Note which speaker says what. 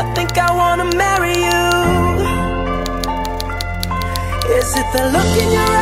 Speaker 1: I think I wanna marry you Is it the look in your eyes?